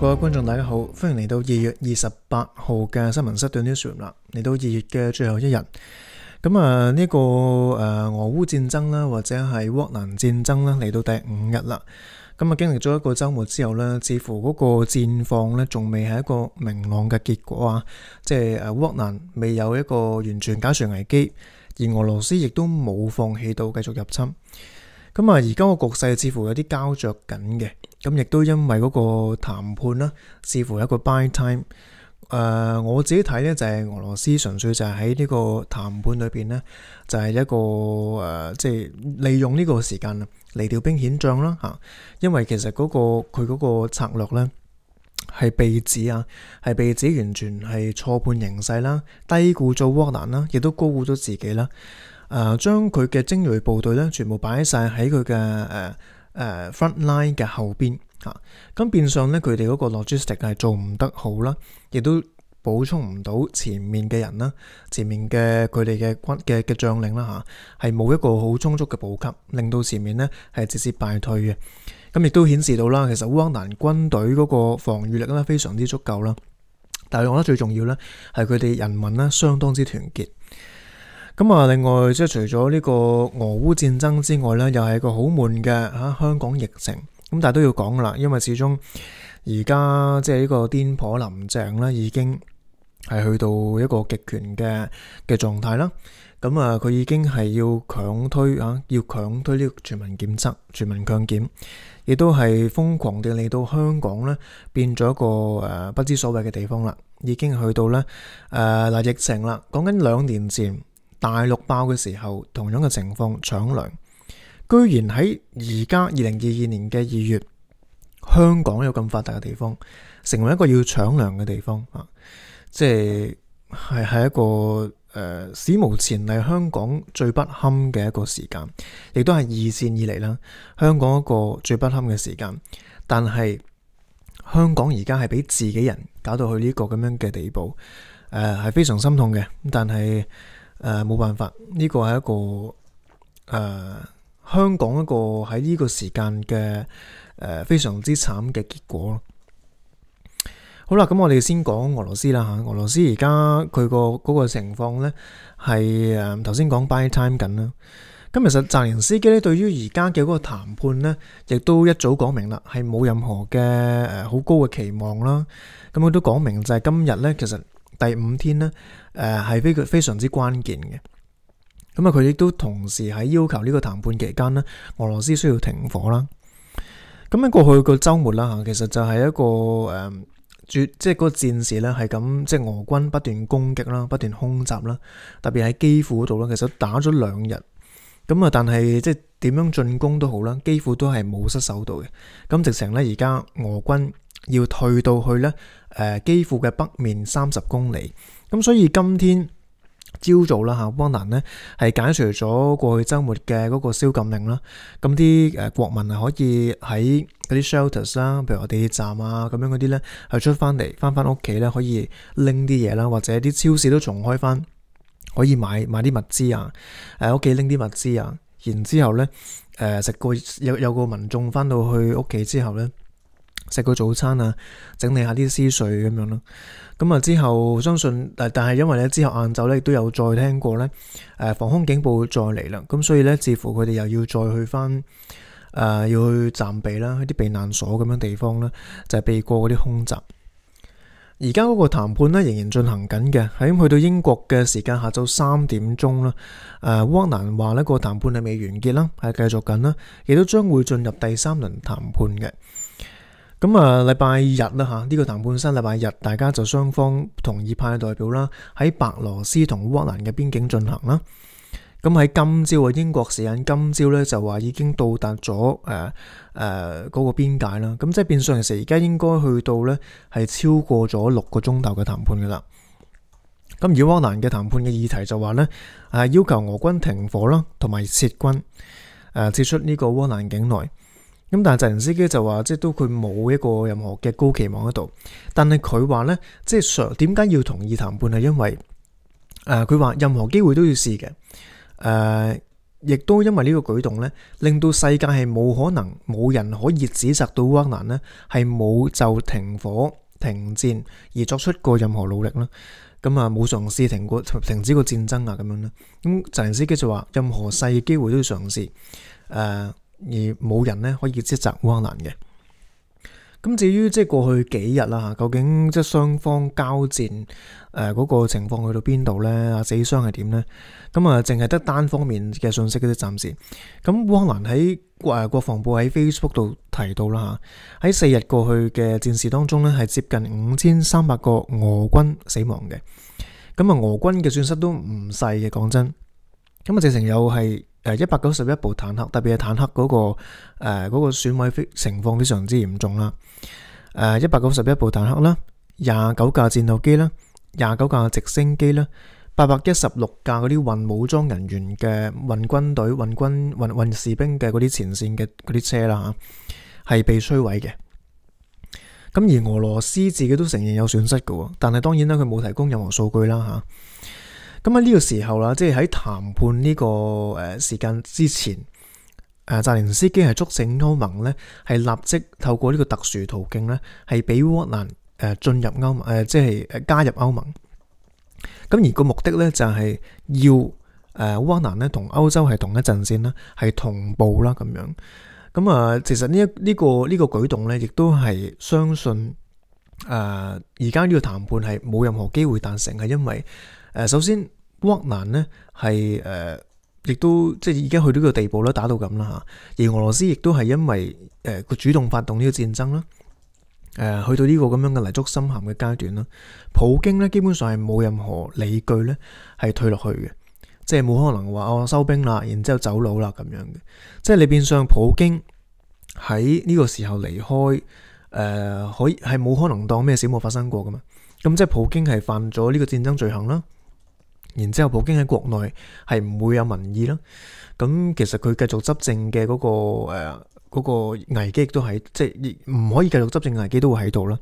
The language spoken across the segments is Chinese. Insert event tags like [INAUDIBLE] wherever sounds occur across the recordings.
各位觀眾大家好，歡迎嚟到二月二十八號嘅新聞室短 newsroom 啦。嚟到二月嘅最後一日，咁啊呢個誒俄烏戰爭啦，或者係烏克蘭戰爭啦，嚟到第五日啦。咁啊經歷咗一個週末之後呢，似乎嗰個戰況呢仲未係一個明朗嘅結果啊，即係誒烏克蘭未有一個完全解除危機，而俄羅斯亦都冇放棄到繼續入侵。咁啊，而家個局勢似乎有啲膠着緊嘅，咁亦都因為嗰個談判啦，似乎有一個 buy time。誒、我自己睇呢，就係俄羅斯純粹就係喺呢個談判裏邊呢，就係一個誒，即係利用呢個時間嚟調兵遣將啦嚇。因為其實嗰個佢嗰個策略呢，係被指啊，係被指完全係錯判形勢啦，低估咗烏克蘭啦，亦都高估咗自己啦。誒，將佢嘅精鋭部隊咧，全部擺晒喺佢嘅誒誒 front line 嘅後邊嚇，咁變相咧，佢哋嗰個 logistic 係做唔得好啦，亦都補充唔到前面嘅人啦，前面嘅佢哋嘅軍嘅嘅將領啦嚇，係冇一個好充足嘅補給，令到前面呢係直接敗退嘅。咁亦都顯示到啦，其實烏克蘭軍隊嗰個防禦力咧非常之足夠啦。但係我覺得最重要咧係佢哋人民咧相當之團結。咁啊，另外即係除咗呢個俄烏戰爭之外呢，又係一個好悶嘅嚇香港疫情。咁但係都要講啦，因為始終而家即係呢個癲婆林鄭呢已經係去到一個極權嘅嘅狀態啦。咁啊，佢已經係要強推啊，要強推呢個全民檢測、全民強檢，亦都係瘋狂地嚟到香港呢，變咗一個誒不知所謂嘅地方啦。已經去到呢誒嗱疫情啦，講緊兩年前。大陸爆嘅時候，同樣嘅情況搶糧，居然喺而家二零二二年嘅二月，香港有咁發達嘅地方，成為一個要搶糧嘅地方啊！即係係係一個誒、呃、史無前例香港最不堪嘅一個時間，亦都係二戰以嚟啦，香港一個最不堪嘅時間。但係香港而家係俾自己人搞到去呢個咁樣嘅地步，诶、呃、係非常心痛嘅。但係。誒，冇、办、法，呢個係一個誒、呃、香港一個喺呢個時間嘅诶、非常之慘嘅結果咯。好啦，咁我哋先講俄羅斯啦吓，俄羅斯而家佢個嗰個情況呢，係誒頭先講 by time 緊啦。咁其實澤連斯基咧對於而家嘅嗰個談判呢，亦都一早講明啦，係冇任何嘅诶好高嘅期望啦。咁佢都講明就係今日呢，其實。第五天呢，誒係非非常之關鍵嘅。咁啊，佢亦都同時喺要求呢個談判期間呢，俄羅斯需要停火啦。咁喺過去個週末啦嚇，其實就係一個誒絕，即係嗰個戰事呢，係咁，即係俄軍不斷攻擊啦，不斷空襲啦，特別喺基輔嗰度啦，其實打咗兩日。咁啊，但係即係點樣進攻都好啦，幾乎都係冇失手到嘅。咁直情呢，而家俄軍要退到去呢。誒，基輔嘅北面三十公里，咁所以今天朝早啦吓，烏克蘭呢係解除咗過去周末嘅嗰個宵禁令啦，咁啲誒國民啊可以喺嗰啲 shelters 啦，譬如話地鐵站啊咁樣嗰啲咧，係出翻嚟翻翻屋企咧，可以拎啲嘢啦，或者啲超市都重開翻，可以買買啲物資啊，誒屋企拎啲物資啊，然之後咧誒食個有有個民眾翻到去屋企之後咧。食個早餐啊，整理下啲思緒咁樣咯。咁啊之後相信，但但係因為咧之後晏晝咧亦都有再聽過咧，誒防空警報再嚟啦。咁所以咧，似乎佢哋又要再去翻誒、要去暫避啦，啲避難所咁樣地方咧，就係、避過嗰啲空襲。而家嗰個談判咧仍然進行緊嘅，喺去到英國嘅時間下晝三點鐘啦。誒，烏克蘭話呢個談判係未完結啦，係繼續緊啦，亦都將會進入第三輪談判嘅。咁啊，禮拜日啦吓，呢個談判室禮拜日，大家就雙方同意派代表啦，喺白羅斯同乌克蘭嘅邊境進行啦。咁喺今朝啊，英國時間今朝咧就話已經到達咗诶诶嗰個邊界啦。咁即係變相其實而家應該去到咧係超過咗六個鐘頭嘅談判噶啦。咁而烏克蘭嘅談判嘅議題就話咧誒要求俄軍停火啦，同埋撤軍誒撤出呢個烏克蘭境內。咁但係澤連斯基就話，即系都佢冇一個任何嘅高期望喺度。但係佢話咧，即系上點解要同意談判係因為誒，佢、呃、話任何機會都要試嘅。诶、亦都因為呢個舉動咧，令到世界係冇可能冇人可以指責到烏克蘭呢係冇就停火停戰而作出過任何努力啦。咁啊冇嘗試停过停止過戰爭啊咁樣啦。咁澤連斯基就話任何細機會都要嘗試，誒、呃、而冇人呢可以指責烏克蘭嘅。咁至於即係過去幾日啦吓，究竟即係雙方交戰誒嗰個情況去到邊度咧？啊死傷係點咧？咁啊，淨係得單方面嘅信息嗰啲暫時。咁烏克蘭喺誒國防部喺 Facebook 度提到啦吓，喺四日過去嘅戰事當中咧，係接近五千三百個俄軍死亡嘅。咁啊，俄軍嘅損失都唔細嘅，講真。咁啊，直情有係一百九十一部坦克，特別係坦克嗰個誒嗰個損毀非情況非常之嚴重啦。诶，一百九十一部坦克啦，廿九架戰鬥機啦，廿九架直升機啦，八百一十六架嗰啲運武裝人員嘅運軍隊、運軍、運運士兵嘅嗰啲前線嘅嗰啲車啦吓，係被摧毀嘅。咁而俄羅斯自己都承認有損失嘅，但係當然啦，佢冇提供任何數據啦吓。咁喺呢个时候啦，即系喺谈判呢个诶时间之前。诶泽连斯基系促請歐盟咧，系立即透过呢个特殊途径咧，系俾烏克蘭誒進入欧盟诶，即係誒加入欧盟。咁而个目的咧就系要誒烏克蘭咧同欧洲系同一陣線啦，系同步啦咁样。咁啊，其实呢一呢个呢个举动咧，亦都系相信诶而家呢个谈判系冇任何機會達成，系因为誒首先烏克蘭呢係誒。亦都即係已經去到呢個地步啦，打到咁啦吓。而俄羅斯亦都係因為誒佢主動發動呢個戰爭啦，誒去到呢個咁樣嘅泥足深陷嘅階段啦。普京呢基本上係冇任何理據呢係退落去嘅，即係冇可能話我收兵啦，然之後走佬啦咁樣嘅。即係你變相普京喺呢個時候離開，誒、可以係冇可能當咩事冇發生過噶嘛。咁即係普京係犯咗呢個戰爭罪行啦。然之後，普京喺國內係唔會有民意啦。咁其實佢繼續執政嘅嗰個誒嗰個危機都係即係唔可以繼續執政危機都會喺度啦。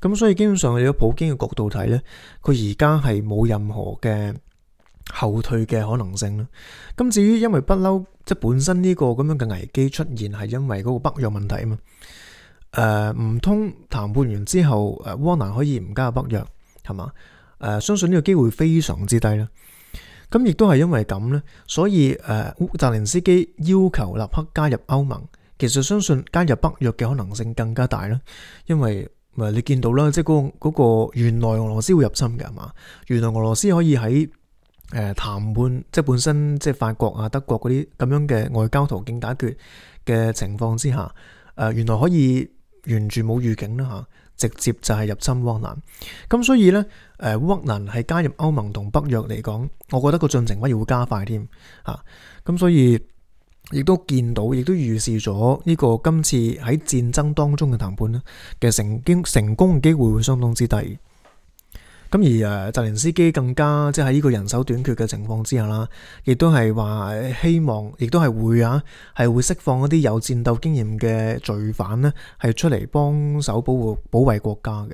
咁所以基本上，你喺普京嘅角度睇咧，佢而家係冇任何嘅後退嘅可能性啦。咁至於因為不嬲，即係本身呢個咁樣嘅危機出現係因為嗰個北約問題啊嘛。誒唔通談判完之後，誒烏克蘭可以唔加入北約係嘛？诶、相信呢個機會非常之低啦。咁亦都係因為咁呢，所以誒，澤連斯基要求立刻加入歐盟。其實相信加入北約嘅可能性更加大啦。因為誒，你見到啦，即系嗰個個原來俄羅斯會入侵嘅系嘛？原來俄羅斯可以喺誒談判，即系本身即系法國啊、德國嗰啲咁樣嘅外交途徑解決嘅情況之下，诶、原來可以完全冇預警啦吓。直接就係入侵烏克蘭，咁所以呢，誒烏克蘭係加入歐盟同北約嚟講，我覺得個進程反而會加快添，吓，咁所以亦都見到，亦都預示咗呢個今次喺戰爭當中嘅談判呢嘅成經成功嘅機會會相當之低。咁而誒澤連斯基更加即係喺呢個人手短缺嘅情況之下啦，亦都係話希望，亦都係會啊，係會釋放一啲有戰鬥經驗嘅罪犯呢係出嚟幫手保護保衛國家嘅。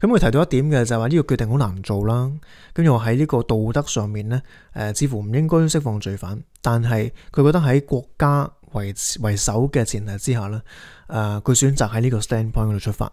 咁佢提到一點嘅就係話呢個決定好難做啦，跟住我喺呢個道德上面呢，誒似乎唔應該釋放罪犯，但係佢覺得喺國家為為首嘅前提之下呢，誒佢選擇喺呢個 standpoint 度出發。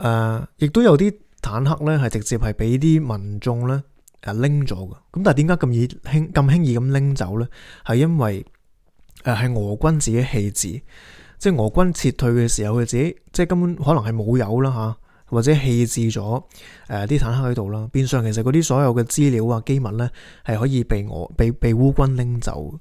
誒，亦、都有啲坦克咧，係直接係俾啲民眾咧誒拎咗嘅。咁但係點解咁易輕咁輕易咁拎走咧？係因為誒係俄軍自己棄置，即係俄軍撤退嘅時候，佢自己即係根本可能係冇油啦吓，或者棄置咗誒啲坦克喺度啦。變相其實嗰啲所有嘅資料啊機密咧係可以被俄被被烏軍拎走。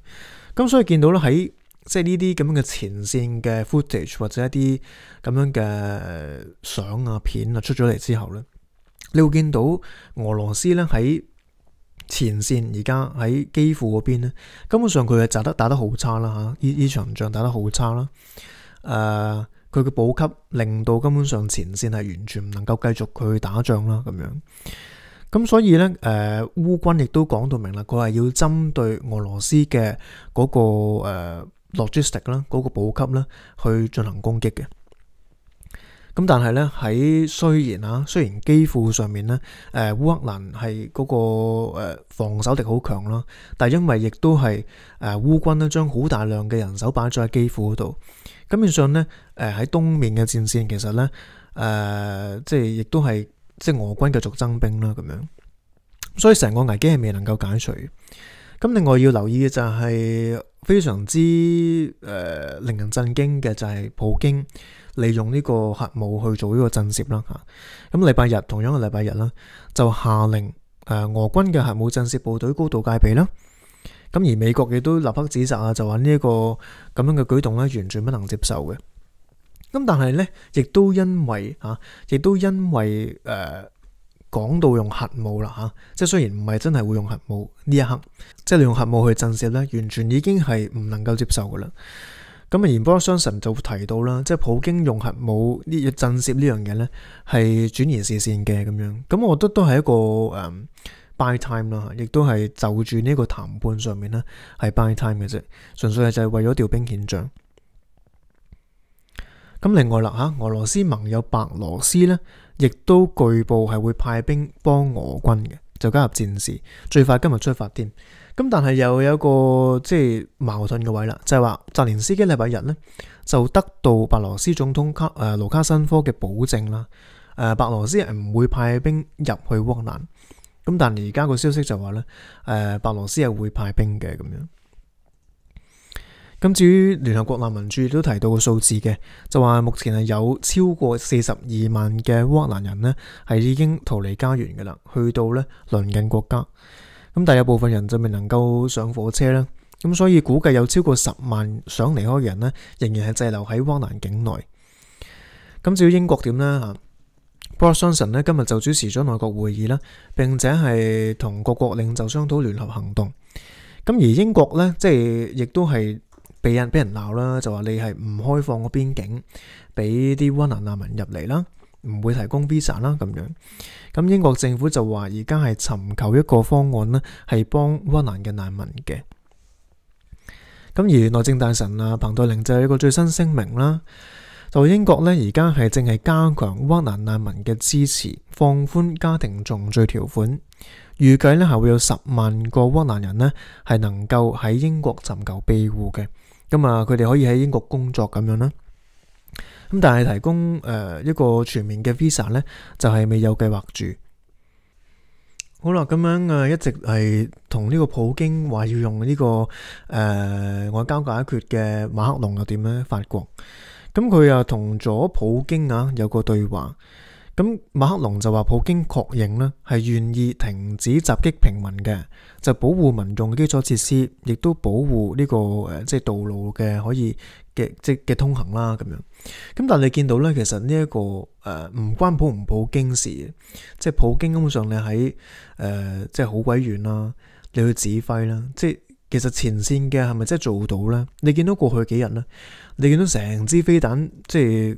咁所以見到咧喺。即係呢啲咁樣嘅前線嘅 footage 或者一啲咁樣嘅相啊片啊出咗嚟之後咧，你會見到俄羅斯咧喺前線而家喺基輔嗰邊咧，根本上佢係打得打得好差啦嚇，呢呢場仗打得好差啦。誒、佢嘅補給令到根本上前線係完全唔能夠繼續去打仗啦咁樣。咁所以咧，誒、呃、烏軍亦都講到明啦，佢係要針對俄羅斯嘅嗰、那個、呃、logistic 啦，嗰個補給啦，去進行攻擊嘅。咁但係咧，喺雖然啊，雖然基輔上面咧，誒、呃、烏克蘭係嗰個誒防守力好強啦，但係因為亦都係誒烏軍咧將好大量嘅人手擺咗喺基輔嗰度，咁變相咧，誒喺東面嘅戰線其實咧，誒、即係亦都係即係俄軍繼續增兵啦咁樣，所以成個危機係未能夠解除。咁另外要留意嘅就係非常之诶、令人震驚嘅就係普京。利用呢個核武去做呢個震慑啦吓，咁禮拜日同樣嘅禮拜日啦，就下令誒俄軍嘅核武震慑部隊高度戒備啦。咁而美國亦都立刻指責啊，就話呢一個咁樣嘅舉動咧，完全不能接受嘅。咁但係咧，亦都因為嚇，亦都因為誒講到用核武啦嚇，即係雖然唔係真係會用核武呢一刻，即係利用核武去震懾咧，完全已經係唔能夠接受噶啦。咁啊，言波商神就提到啦，即係普京用核武呢震懾呢樣嘢咧，係轉移視線嘅咁樣。咁我覺得都係一個誒、buy time 啦，亦都係就住呢個談判上面咧係 buy time 嘅啫，純粹係就係為咗調兵遣將。咁另外啦嚇，俄羅斯盟友白羅斯咧，亦都據報係會派兵幫俄軍嘅，就加入戰事，最快今日出發添。咁但係又有一個即係矛盾嘅位啦，就係話泽连斯基禮拜日呢，就得到白羅斯總統卡誒盧卡申科嘅保證啦，誒白羅斯係唔會派兵入去烏克蘭，咁但係而家個消息就話咧，誒白羅斯係會派兵嘅咁樣。咁至於聯合國難民署都提到個數字嘅，就話目前係有超過四十二萬嘅烏克蘭人呢，係已經逃離家園嘅啦，去到咧鄰近國家。咁但有部分人就未能夠上火車啦，咁所以估計有超過十萬想離開嘅人呢，仍然係滯留喺烏克蘭境內。咁至於英國點呢？嚇，Boris Johnson 呢今日就主持咗內閣會議啦，並且係同各國領袖商討聯合行動。咁而英國呢，即係亦都係被人俾人鬧啦，就話你係唔開放個邊境俾啲烏克蘭難民入嚟啦。唔會提供 visa 啦，咁樣。咁英國政府就話而家係尋求一個方案呢，係幫烏克蘭嘅難民嘅。咁而內政大臣啊彭黛玲就有一個最新聲明啦，就英國呢而家係正係加強烏克蘭難民嘅支持，放寬家庭重罪條款，預計呢係會有十萬個烏克蘭人呢係能夠喺英國尋求庇護嘅。咁啊，佢哋可以喺英國工作咁樣啦。咁但係提供誒一個全面嘅 visa 咧，就係未有計劃住。好啦，咁樣誒一直係同呢個普京話要用呢個誒外交解決嘅馬克龍又點咧？法國咁佢又同咗普京啊有個對話。咁馬克龍就話普京確認呢係願意停止襲擊平民嘅，就保護民眾嘅基礎設施，亦都保護呢個誒即係道路嘅可以嘅即嘅通行啦咁樣。咁但係你見到咧，其實呢、一個誒唔、呃、關普唔普京事，即係普京根本上你喺誒、即係好鬼遠啦，你去指揮啦，即係其實前線嘅係咪真係做到咧？你見到過去幾日咧，你見到成支飛彈即係。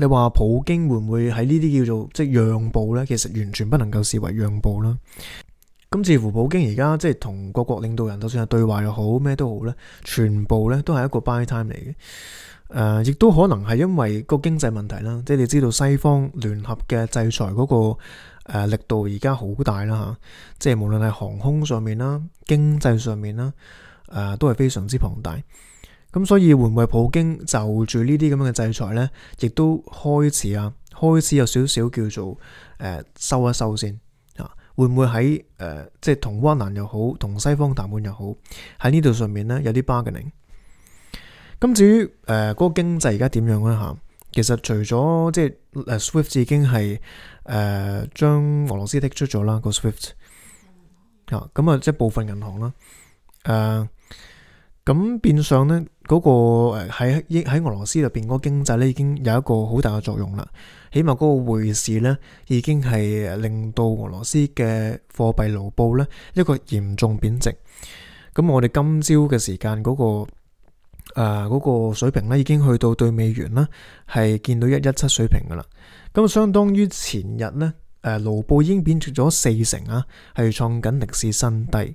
你話普京會唔會喺呢啲叫做即係讓步呢？其實完全不能夠視為讓步啦。咁似乎普京而家即係同各國領導人，就算係對話又好咩都好咧，全部咧都係一個 buy time 嚟嘅。誒、亦都可能係因為個經濟問題啦。即係你知道西方聯合嘅制裁嗰、那個誒、力度而家好大啦吓。即係無論係航空上面啦、經濟上面啦，誒、都係非常之龐大。咁所以會唔會普京就住呢啲咁樣嘅制裁呢？亦都開始啊，開始有少少叫做誒、收一收先啊，會唔會喺誒、即係同烏克蘭又好，同西方談判又好，喺呢度上面咧有啲 bargaining。咁至於誒嗰、呃嗰個經濟而家點樣咧嚇？其實除咗即係誒 SWIFT 已經係誒、呃、將俄羅斯剔出咗啦個 SWIFT 啊，咁啊即係部分銀行啦誒。咁變相咧，嗰個喺喺俄羅斯入邊嗰個經濟咧，已經有一個好大嘅作用啦。起碼嗰個匯市咧，已經係令到俄羅斯嘅貨幣盧布咧一個嚴重貶值。咁我哋今朝嘅時間嗰個誒嗰個水平咧，已經去到對美元啦，係見到一一七水平噶啦。咁相當於前日咧，誒盧布已經貶值咗四成啊，係創緊歷史新低。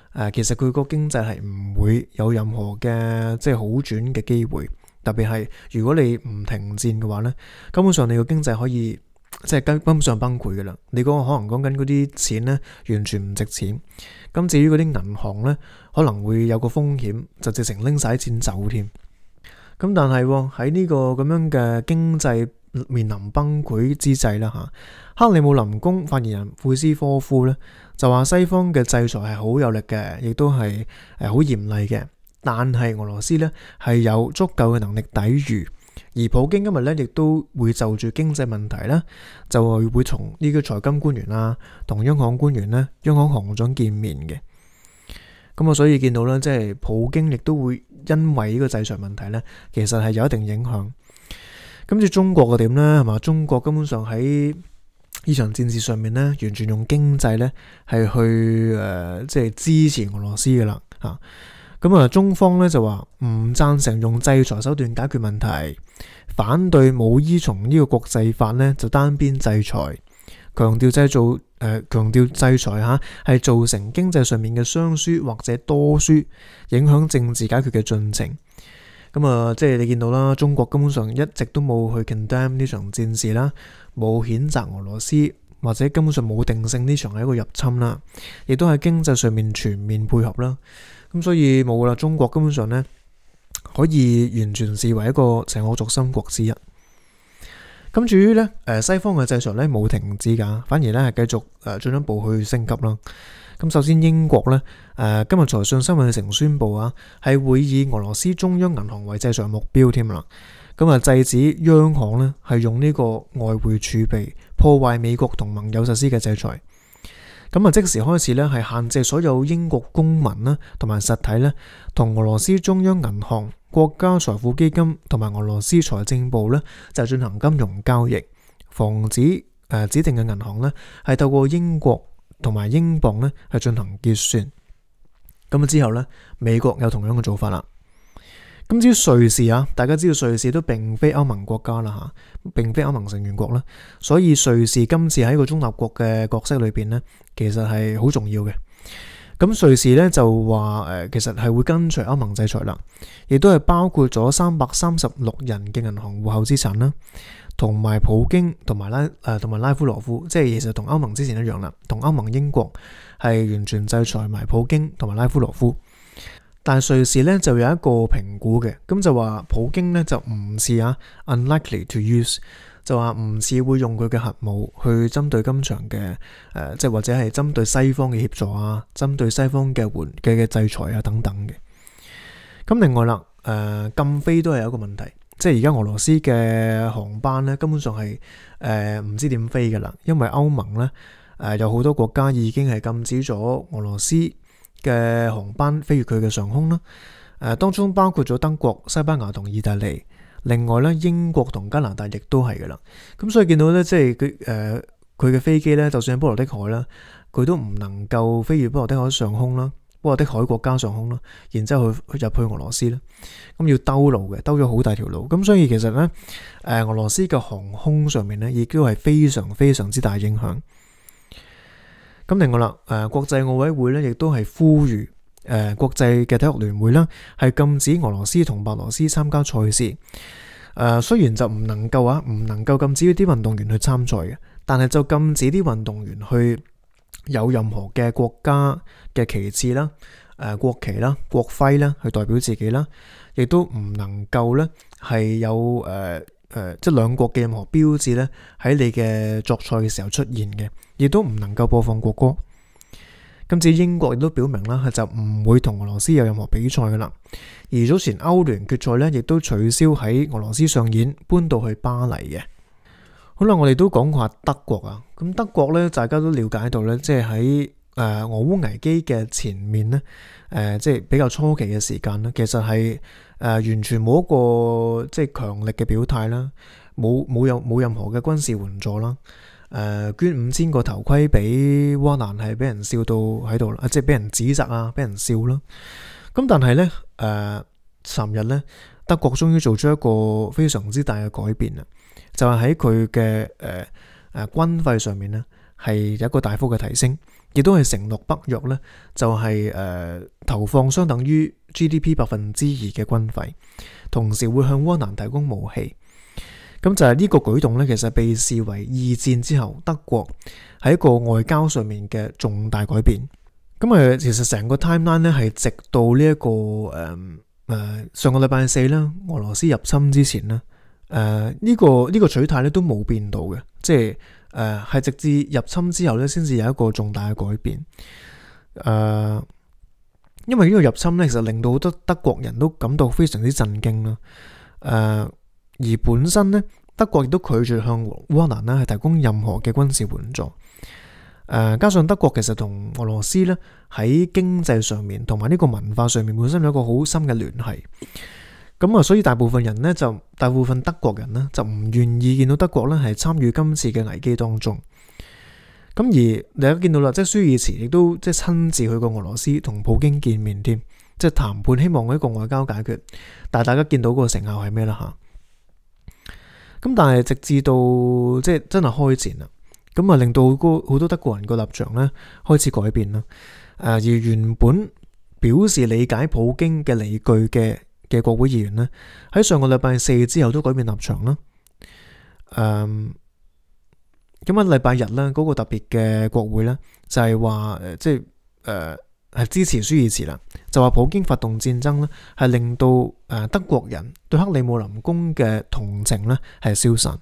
誒，其實佢個經濟係唔會有任何嘅即係好轉嘅機會，特別係如果你唔停戰嘅話咧，根本上你個經濟可以 [TSK] 即係根根本上崩潰嘅啦。你嗰個可能講緊嗰啲錢咧，完全唔值錢。咁至於嗰啲銀行咧，可能會有個風險，就直情拎晒啲錢走添。咁但係喺呢個咁樣嘅經濟面臨崩潰之際啦，吓克里姆林宮發言人库斯科夫咧。就話西方嘅制裁係好有力嘅，亦都係誒好嚴厲嘅。但係俄羅斯呢係有足夠嘅能力抵禦，而普京今日呢亦都會就住經濟問題呢，就係會同呢個財金官員啦，同央行官員呢，央行行長見面嘅。咁啊，所以見到呢，即係普京亦都會因為呢個制裁問題呢，其實係有一定影響。咁至中國嘅點呢？係嘛？中國根本上喺呢場戰事上面咧，完全用經濟咧係去誒、即係支持俄羅斯嘅啦嚇。咁啊，中方咧就話唔贊成用制裁手段解決問題，反對冇依從呢個國際法咧就單邊制裁，強調製造誒強調制裁嚇係造成經濟上面嘅雙輸或者多輸，影響政治解決嘅進程。咁啊，即係你見到啦，中國根本上一直都冇去 condemn 呢場戰事啦，冇譴責俄羅斯，或者根本上冇定性呢場係一個入侵啦，亦都喺經濟上面全面配合啦。咁所以冇啦，中國根本上呢，可以完全視為一個邪惡軸心國之一。咁至於呢，诶西方嘅制裁呢，冇停止噶，反而呢係繼續誒進一步去升級啦。咁首先英國咧，诶今日財訊新聞成宣布啊，係會以俄羅斯中央銀行為制裁目標添啦。咁啊，制止央行咧系用呢个外汇储备破坏美国同盟友实施嘅制裁。咁啊，即时开始咧系限制所有英国公民啦同埋实体咧同俄罗斯中央银行、国家财富基金同埋俄罗斯财政部咧就进行金融交易，防止诶指定嘅银行咧系透过英国。同埋英镑呢系进行结算，咁啊之后呢，美国有同样嘅做法啦。咁至於瑞士啊，大家知道瑞士都並非歐盟國家啦吓，並非歐盟成員國啦，所以瑞士今次喺個中立國嘅角色裏邊呢，其實係好重要嘅。咁瑞士呢就話誒，其實係會跟隨歐盟制裁啦，亦都係包括咗三百三十六人嘅銀行戶口資產啦。同埋普京同埋拉誒同埋拉夫羅夫，即係其實同歐盟之前一樣啦，同歐盟英國係完全制裁埋普京同埋拉夫羅夫。但係瑞士呢就有一个评估嘅，咁就话普京呢就唔似啊，unlikely to use，就话唔似会用佢嘅核武去针对今场嘅诶，即、呃、係或者系针对西方嘅协助啊，针对西方嘅援嘅嘅制裁啊等等嘅。咁另外啦，诶、禁飞都系有一个问题。即系而家俄罗斯嘅航班咧，根本上系诶唔知点飞噶啦，因为欧盟咧诶、有好多国家已经系禁止咗俄罗斯嘅航班飛越佢嘅上空啦。誒、呃、當中包括咗德國、西班牙同意大利，另外咧英國同加拿大亦都係噶啦。咁所以見到咧，即係佢誒佢嘅飛機咧，就算喺波羅的海啦，佢都唔能夠飛越波羅的海上空啦。波羅的海國家上空啦，然之後去去入去俄羅斯啦，咁要兜路嘅，兜咗好大條路，咁所以其實咧，誒俄羅斯嘅航空上面咧，亦都係非常非常之大影響。咁另外啦，誒國際奧委會咧亦都係呼籲誒國際嘅體育聯會啦，係禁止俄羅斯同白羅斯參加賽事。誒雖然就唔能夠啊，唔能夠禁止啲運動員去參賽嘅，但係就禁止啲運動員去有任何嘅國家嘅旗幟啦、誒國旗啦、國徽啦，去代表自己啦，亦都唔能夠咧係有誒誒即係兩國嘅任何標誌咧喺你嘅作賽嘅時候出現嘅，亦都唔能夠播放國歌。今次英國亦都表明啦，係就唔會同俄羅斯有任何比賽噶啦。而早前歐聯決賽咧，亦都取消喺俄羅斯上演，搬到去巴黎嘅。好啦，我哋都講下德國啊。咁德國咧，大家都了解到咧，即係喺诶俄烏危機嘅前面咧，誒即係比較初期嘅時間咧，其實係誒完全冇一個即係強力嘅表態啦，冇冇有冇任何嘅軍事援助啦。誒捐五千個頭盔俾烏蘭係俾人笑到喺度啦，即係俾人指責啊，俾人笑啦。咁但係咧，誒尋日咧，德國終於做出一個非常之大嘅改變啦，就係喺佢嘅誒誒軍費上面咧係有一個大幅嘅提升，亦都係承諾北約咧就係誒投放相等於 GDP 百分之二嘅軍費，同時會向烏克蘭提供武器。咁就係呢個舉動咧，其實被視為二戰之後德國喺一個外交上面嘅重大改變。咁誒，其實成個 timeline 咧係直到呢、一個誒誒、上個禮拜四啦，俄羅斯入侵之前咧，誒、呢、這個呢、這個取態咧都冇變到嘅，即係誒係直至入侵之後咧，先至有一個重大嘅改變。誒、因為呢個入侵咧，其實令到好多德國人都感到非常之震驚啦。诶、而本身咧，德國亦都拒絕向烏克蘭咧係提供任何嘅軍事援助。诶、加上德國其實同俄羅斯咧喺經濟上面同埋呢個文化上面本身有一個好深嘅聯繫。咁啊，所以大部分人呢，就大部分德國人呢，就唔願意見到德國咧係參與今次嘅危機當中。咁而大家見到啦，即係舒爾茨亦都即係親自去過俄羅斯同普京見面添，即係談判，希望一個外交解決。但係大家見到嗰個成效係咩啦？吓？咁但係直至到即係真係開戰啦，咁啊令到好多德國人個立場咧開始改變啦。誒而原本表示理解普京嘅理據嘅嘅國會議員咧，喺上個禮拜四之後都改變立場啦。誒咁啊禮拜日咧嗰個特別嘅國會咧就係話誒即係誒。呃係支持舒爾茨啦，就話普京發動戰爭咧，係令到誒德國人對克里姆林宮嘅同情咧係消散。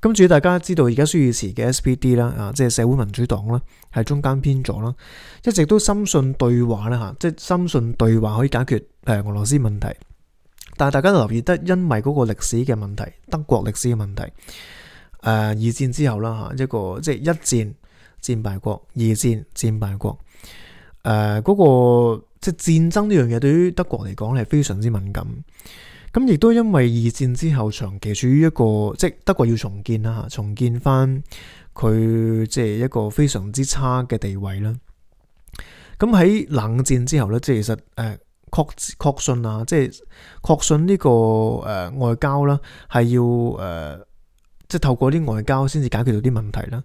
咁至於大家知道而家舒爾茨嘅 SPD 啦，啊即係社會民主黨啦，係中間偏左啦，一直都深信對話啦吓，即係深信對話可以解決誒俄羅斯問題。但係大家都留意得，因為嗰個歷史嘅問題，德國歷史嘅問題，誒二戰之後啦吓，一個即係一戰戰敗國，二戰戰敗國。誒，嗰、個即係戰爭呢樣嘢，對於德國嚟講係非常之敏感。咁亦都因為二戰之後長期處於一個即係德國要重建啦吓，重建翻佢即係一個非常之差嘅地位啦。咁喺冷戰之後咧，即係其實誒確確信啊，即係確信呢個誒外交啦，係要誒即系透過啲外交先至解決到啲問題啦。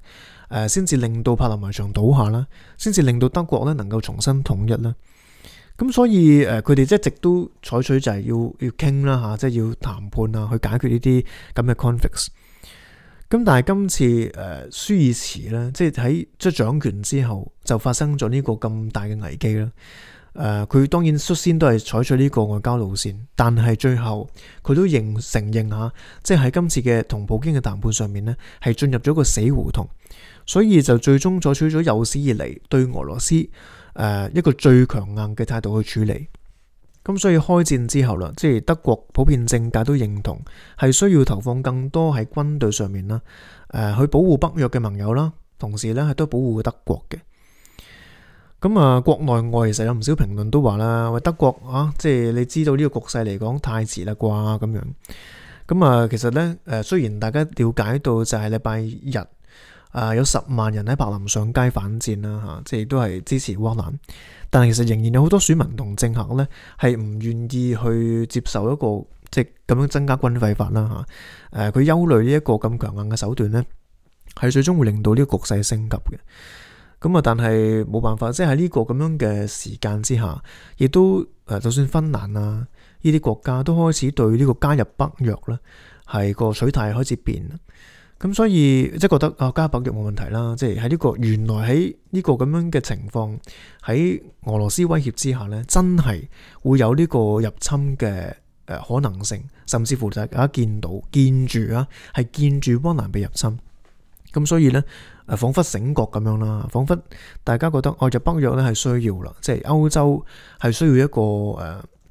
誒，先至令到柏林圍牆倒下啦，先至令到德國咧能夠重新統一啦。咁所以诶，佢哋一直都採取就係要要傾啦吓，即係要談判啊，去解決呢啲咁嘅 conflicts。咁但係今次诶舒爾茨咧，即係喺即系掌權之後，就發生咗呢個咁大嘅危機啦。誒，佢當然率先都係採取呢個外交路線，但係最後佢都認承認吓，即係喺今次嘅同普京嘅談判上面咧，係進入咗個死胡同。所以就最終採取咗有史以嚟對俄羅斯誒一個最強硬嘅態度去處理。咁所以開戰之後啦，即係德國普遍政界都認同係需要投放更多喺軍隊上面啦，誒去保護北約嘅盟友啦，同時咧係都保護德國嘅。咁啊，國內外其實有唔少評論都話啦，喂德國啊，即係你知道呢個局勢嚟講太遲啦啩咁樣。咁啊，其實咧誒，雖然大家了解到就係禮拜日。啊！有十萬人喺柏林上街反戰啦，嚇，即係都係支持烏克蘭。但係其實仍然有好多選民同政客咧，係唔願意去接受一個即係咁樣增加軍費法啦，嚇。誒，佢憂慮呢一個咁強硬嘅手段咧，係最終會令到呢個局勢升級嘅。咁啊，但係冇辦法，即係喺呢個咁樣嘅時間之下，亦都诶，就算芬蘭啊呢啲國家都開始對呢個加入北約咧，係個取態開始變。咁所以即係覺得啊，加入北約冇問題啦。即係喺呢個原來喺呢個咁樣嘅情況，喺俄羅斯威脅之下呢，真係會有呢個入侵嘅诶可能性，甚至乎大家見到见住啊，係見住波兰被入侵。咁所以呢，誒，仿佛醒覺咁樣啦，仿佛大家覺得哦，入北約呢係需要啦，即係歐洲係需要一個誒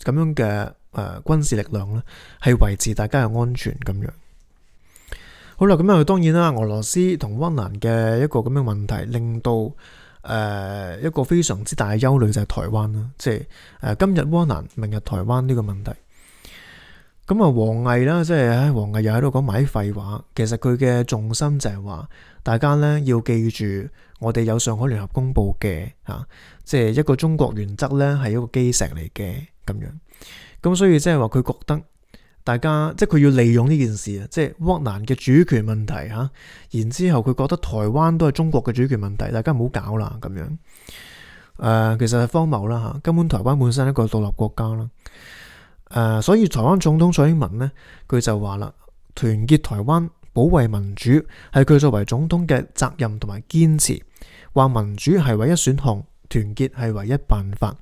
咁樣嘅誒軍事力量咧，係維持大家嘅安全咁樣。好啦，咁啊，當然啦，俄羅斯同烏克蘭嘅一個咁嘅問題，令到誒、一個非常之大嘅憂慮就係台灣啦，即係誒今日烏克蘭，明日台灣呢個問題。咁啊，王毅啦，即係喺王毅又喺度講埋啲廢話。其實佢嘅重心就係話，大家呢要記住，我哋有上海聯合公佈嘅吓，即係一個中國原則呢係一個基石嚟嘅咁樣。咁所以即係話佢覺得。大家即係佢要利用呢件事啊，即係烏克蘭嘅主權問題吓，然之後佢覺得台灣都係中國嘅主權問題，大家唔好搞啦咁樣。誒、其實係荒謬啦吓，根本台灣本身一個獨立國家啦。誒、所以台灣總統蔡英文呢，佢就話啦，團結台灣，保衛民主係佢作為總統嘅責任同埋堅持。話民主係唯一選項，團結係唯一辦法。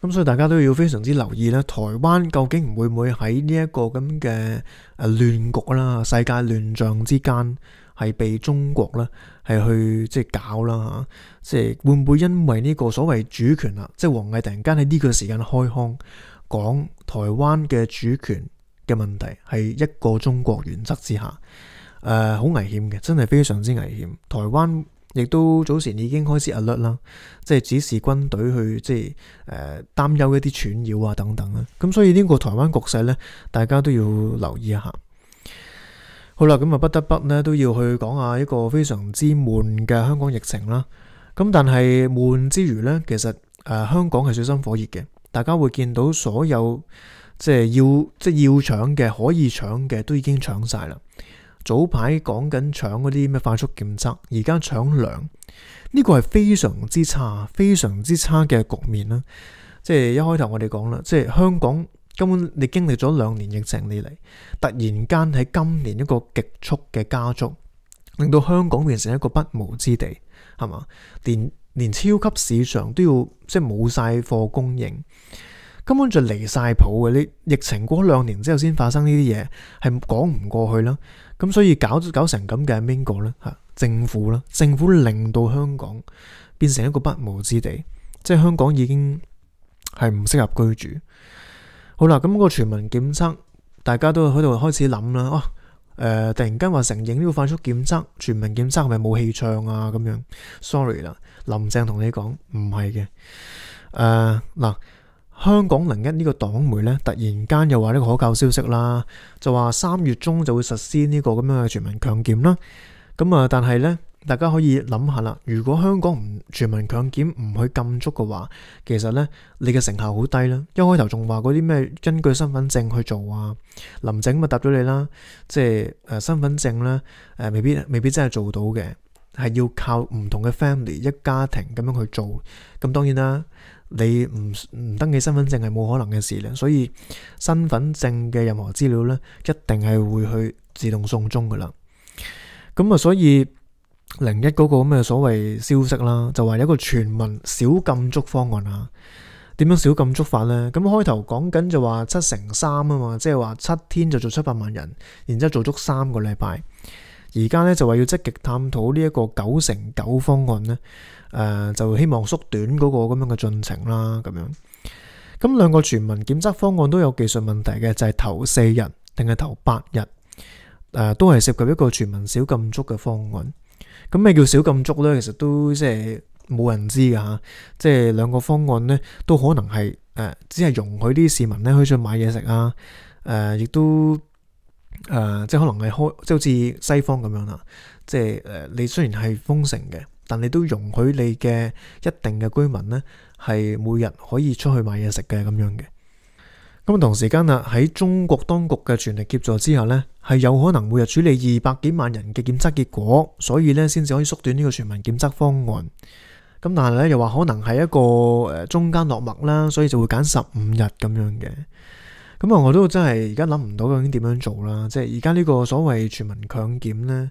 咁所以大家都要非常之留意咧，台灣究竟会唔會喺呢一個咁嘅誒亂局啦、世界亂象之間，係被中國咧係去即係搞啦吓，即係會唔會因為呢個所謂主權啊，即係王毅突然間喺呢個時間開腔講台灣嘅主權嘅問題係一個中國原則之下，誒、好危險嘅，真係非常之危險，台灣。亦都早前已經開始壓略啦，即係指示軍隊去即係誒擔憂一啲串擾啊等等啦，咁所以呢個台灣局勢呢，大家都要留意一下。好啦，咁啊不得不呢都要去講下一個非常之悶嘅香港疫情啦。咁但係悶之餘呢，其實誒、香港係水深火熱嘅，大家會見到所有即係要即係要搶嘅可以搶嘅都已經搶晒啦。早排講緊搶嗰啲咩快速檢測，而家搶糧，呢個係非常之差、非常之差嘅局面啦。即係一開頭我哋講啦，即係香港根本你經歷咗兩年疫情嚟嚟，突然間喺今年一個極速嘅加速，令到香港變成一個不毛之地，係嘛？連連超級市場都要即係冇晒貨供應。根本就離晒譜嘅，你疫情過兩年之後先發生呢啲嘢，係講唔過去啦。咁所以搞搞成咁嘅系边个呢？吓，政府啦，政府令到香港變成一個不毛之地，即係香港已經係唔適合居住。好啦，咁個全民檢測，大家都喺度開始諗啦。哦，诶、突然間話承认呢個快速檢測，全民檢測係咪冇氣槍啊？咁樣，sorry 啦，林鄭同你講唔係嘅。诶，嗱、香港零一呢個黨媒呢，突然間又話呢個可靠消息啦，就話三月中就會實施呢個咁樣嘅全民強檢啦。咁啊，但係呢，大家可以諗下啦，如果香港唔全民強檢唔去禁足嘅話，其實呢，你嘅成效好低啦。一開頭仲話嗰啲咩根據身份證去做啊，林鄭咪答咗你啦，即係誒身份證呢，诶未必未必真係做到嘅，係要靠唔同嘅 family 一家庭咁樣去做。咁當然啦。你唔唔登記身份證係冇可能嘅事咧，所以身份證嘅任何資料咧，一定係會去自動送中噶啦。咁啊，所以零一嗰個咁嘅所謂消息啦，就話有一個全民小禁足方案啊。點樣小禁足法呢？咁開頭講緊就話七成三啊嘛，即係話七天就做七百萬人，然之後做足三個禮拜。而家咧就話要積極探討呢一個九成九方案呢，呃、就希望縮短嗰個咁樣嘅進程啦，咁样。咁兩個全民檢測方案都有技術問題嘅，就係、是、頭四日定係頭八日，诶、都係涉及一個全民小禁足嘅方案。咁咩叫小禁足呢？其實都即係冇人知噶吓，即係兩個方案呢，都可能係誒、呃、只係容許啲市民咧可以出去買嘢食啊，诶、亦都。诶、即係可能係開，即係好似西方咁樣啦。即係誒、呃，你雖然係封城嘅，但你都容許你嘅一定嘅居民呢，係每日可以出去買嘢食嘅咁樣嘅。咁同時間啊，喺中國當局嘅全力協助之下呢，係有可能每日處理二百幾萬人嘅檢測結果，所以呢先至可以縮短呢個全民檢測方案。咁但係咧又話可能係一個誒中間落墨啦，所以就會揀十五日咁樣嘅。咁啊，我都真係而家諗唔到究竟點樣做啦。即係而家呢個所謂全民強檢呢，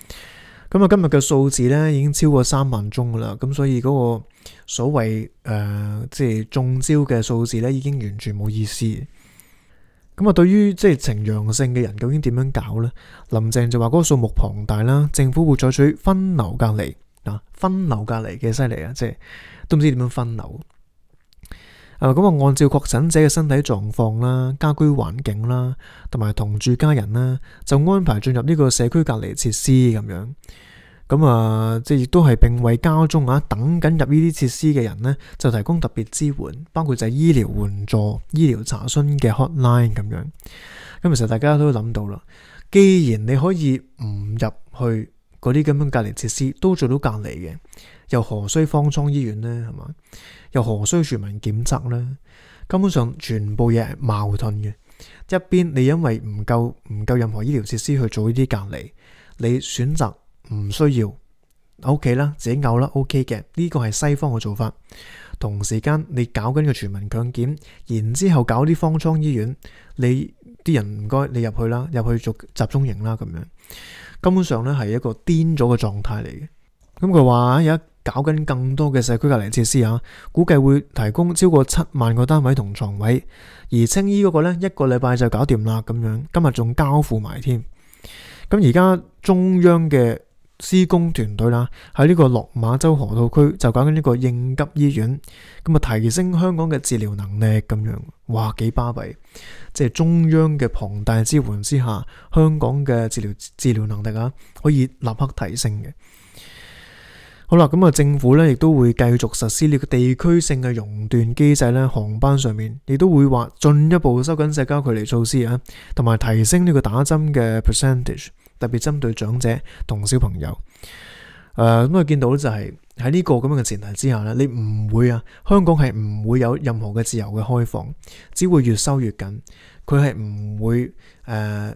咁啊，今日嘅數字咧已經超過三萬宗噶啦。咁所以嗰個所謂誒、呃，即係中招嘅數字咧，已經完全冇意思。咁啊，對於即係呈陽性嘅人，究竟點樣搞咧？林鄭就話嗰個數目龐大啦，政府會採取分流隔離嗱，分流隔離嘅犀利啊！即係都唔知點樣分流。啊，咁啊，按照確診者嘅身體狀況啦、家居環境啦，同埋同住家人啦，就安排進入呢個社區隔離設施咁樣。咁啊，即系亦都係並為家中啊等緊入呢啲設施嘅人呢，就提供特別支援，包括就係醫療援助、醫療查詢嘅 hotline 咁樣。咁其實大家都諗到啦，既然你可以唔入去嗰啲咁樣隔離設施，都做到隔離嘅。又何須方舱醫院呢？係嘛？又何須全民檢測呢？根本上全部嘢係矛盾嘅。一邊你因為唔夠唔够任何醫療設施去做呢啲隔離，你選擇唔需要，OK 啦，自己嘔啦，OK 嘅。呢個係西方嘅做法。同時間你搞緊個全民強檢，然之後搞啲方舱醫院，你啲人唔該你入去啦，入去做集中營啦，咁樣根本上咧係一個癲咗嘅狀態嚟嘅。咁佢話有一搞緊更多嘅社區隔離設施啊，估計會提供超過七萬個單位同床位，而青衣嗰個呢，一個禮拜就搞掂啦，咁樣今日仲交付埋添。咁而家中央嘅施工團隊啦，喺呢個落馬洲河套區就搞緊呢個應急醫院，咁啊提升香港嘅治療能力咁樣，哇幾巴閉！即係中央嘅龐大支援之下，香港嘅治療治疗能力啊，可以立刻提升嘅。好啦，咁啊，政府咧亦都會繼續實施呢個地區性嘅熔斷機制咧，航班上面亦都會話進一步收緊社交距離措施啊，同埋提升呢個打針嘅 percentage，特別針對長者同小朋友。诶、呃，咁啊見到就係喺呢個咁樣嘅前提之下咧，你唔會啊，香港係唔會有任何嘅自由嘅開放，只會越收越緊。佢係唔會誒。呃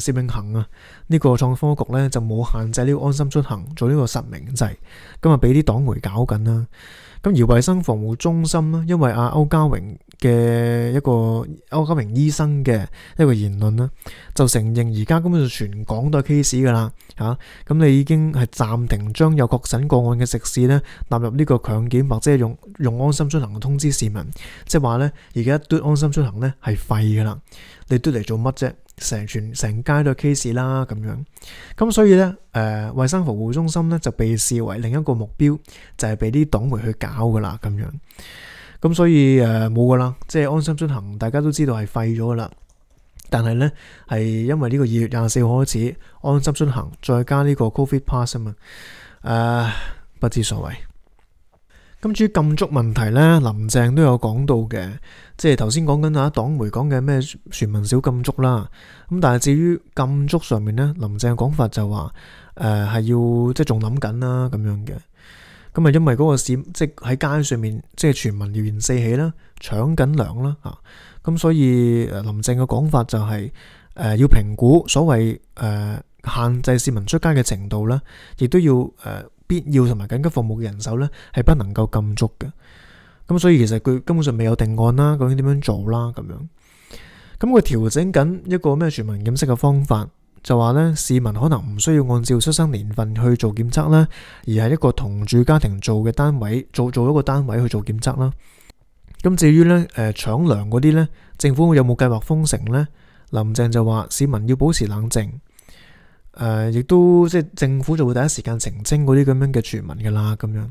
薛永恒啊，呢個創科局呢，就冇限制呢個安心出行做呢個實名制，咁啊俾啲黨媒搞緊啦。咁而衛生防護中心呢，因為阿歐家榮嘅一個歐家榮醫生嘅一個言論啦，就承認而家根本就全港都係 case 噶啦嚇，咁你已經係暫停將有確診個案嘅食肆呢納入呢個強檢，或者用用安心出行通知市民，即係話呢，而家嘟安心出行呢係廢噶啦，你嘟嚟做乜啫？成全成街都 case 啦，咁樣，咁所以咧，诶、呃，衛生服務中心咧就被視為另一個目標，就係俾啲黨媒去搞噶啦，咁樣，咁所以诶冇噶啦，即系安心出行，大家都知道係廢咗噶啦，但係咧係因為呢個二月廿四號開始安心出行，再加呢個 Covid Pass 啊嘛，诶、不知所謂。咁至於禁足問題呢，林鄭都有講到嘅，即係頭先講緊啊黨媒講嘅咩全民小禁足啦。咁但係至於禁足上面呢，林鄭嘅講法就話誒係要即係仲諗緊啦咁樣嘅。咁啊因為嗰個市即係喺街上面即係全民謠言四起啦，搶緊糧啦嚇。咁所以誒林鄭嘅講法就係誒要評估所謂誒限制市民出街嘅程度啦，亦都要誒、必要同埋紧急服務嘅人手咧，係不能夠禁足嘅。咁所以其實佢根本上未有定案啦，究竟點樣做啦咁樣。咁佢調整緊一個咩全民检测嘅方法，就話咧市民可能唔需要按照出生年份去做檢測啦，而係一個同住家庭做嘅單位做做一個單位去做檢測啦。咁至於咧誒搶糧嗰啲咧，政府有冇計劃封城咧？林鄭就話市民要保持冷靜，誒、亦都即係政府就會第一時間澄清嗰啲咁樣嘅傳聞噶啦，咁樣。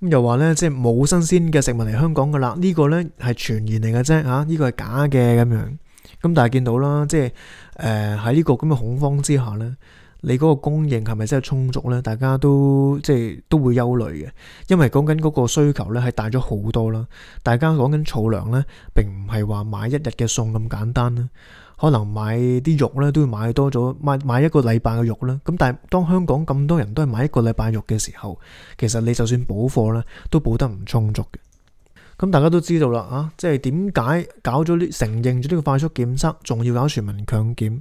咁又話咧，即係冇新鮮嘅食物嚟香港噶啦，呢個咧係傳言嚟嘅啫，吓呢個係假嘅咁樣。咁但係見到啦，即係誒喺呢個咁嘅恐慌之下咧，你嗰個供應係咪真係充足咧？大家都即係都會憂慮嘅，因為講緊嗰個需求咧係大咗好多啦。大家講緊儲糧咧，並唔係話買一日嘅餸咁簡單啦。可能買啲肉咧都要買多咗，買買一個禮拜嘅肉啦。咁但係當香港咁多人都係買一個禮拜肉嘅時候，其實你就算補貨咧，都補得唔充足嘅。咁大家都知道啦，啊，即係點解搞咗呢承認咗呢個快速檢測，仲要搞全民強檢？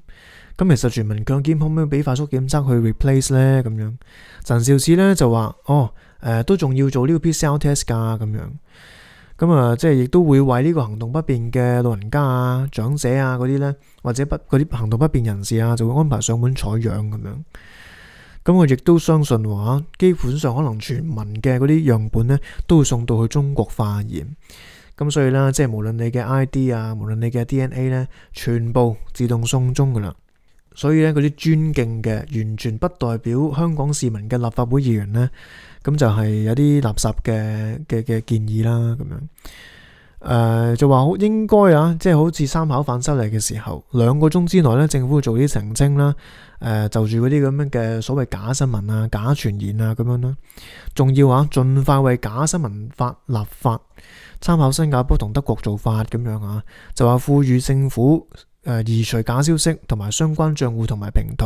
咁其實全民強檢可唔可以俾快速檢測去 replace 咧？咁樣，陳肇始咧就話，哦，誒、都仲要做呢個 PCR test 噶，咁樣。咁啊，即係亦都會為呢個行動不便嘅老人家啊、長者啊嗰啲咧，或者不嗰啲行動不便人士啊，就會安排上門採樣咁樣。咁我亦都相信話，基本上可能全民嘅嗰啲樣本咧，都會送到去中國化驗。咁所以咧，即係無論你嘅 ID 啊，無論你嘅 DNA 咧，全部自動送中噶啦。所以咧，嗰啲尊敬嘅完全不代表香港市民嘅立法會議員咧。咁就係有啲垃圾嘅嘅嘅建議啦，咁樣。誒、就話好應該啊，即係好似三考反修例嘅時候，兩個鐘之內咧，政府做啲澄清啦，誒、就住嗰啲咁樣嘅所謂假新聞啊、假傳言啊咁樣啦，仲要啊，盡快為假新聞法立法，參考新加坡同德國做法咁樣啊，就話賦予政府誒移除假消息同埋相關賬戶同埋平台。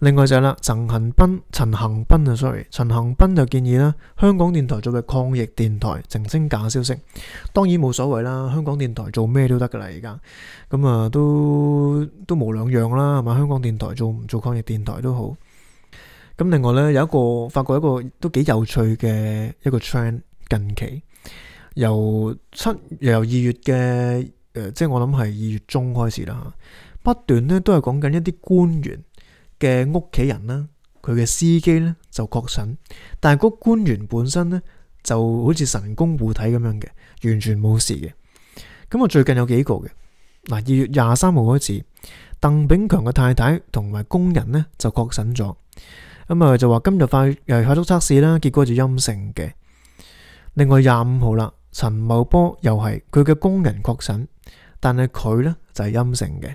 另外就係啦，陳恒斌、陳恒斌啊，sorry，陈恒斌就建議啦，香港電台作为抗疫電台澄清假消息，當然冇所謂啦。香港電台做咩都得噶啦，而家咁啊，都都冇兩樣啦，係嘛？香港電台做唔做抗疫電台都好。咁另外咧，有一個發覺一個都幾有趣嘅一個 trend，近期由七由二月嘅诶、即系我諗係二月中開始啦，不斷咧都係講緊一啲官員。嘅屋企人啦，佢嘅司機咧就確診，但係嗰官員本身咧就好似神功護體咁樣嘅，完全冇事嘅。咁我最近有幾個嘅，嗱，二月廿三號開始，鄧炳強嘅太太同埋工人咧就確診咗，咁啊就話今日快诶快速測試啦，結果就陰性嘅。另外廿五號啦，陳茂波又係佢嘅工人確診，但係佢咧就係陰性嘅。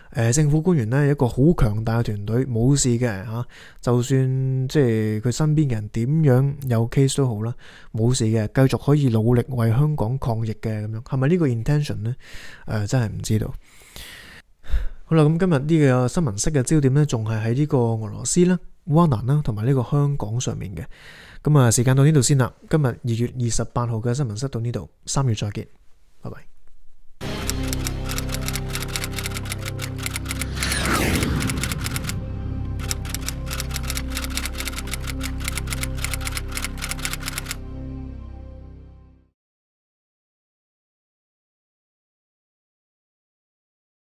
誒，政府官員咧一個好強大嘅團隊，冇事嘅吓，就算即係佢身邊嘅人點樣有 case 都好啦，冇事嘅，繼續可以努力為香港抗疫嘅咁樣，係咪呢個 intention 呢？诶、真係唔知道。好啦，咁今日呢個新聞式嘅焦點呢，仲係喺呢個俄羅斯啦、乌克啦，同埋呢個香港上面嘅。咁啊，時間到呢度先啦。今日二月二十八號嘅新聞室到呢度，三月再見，拜拜。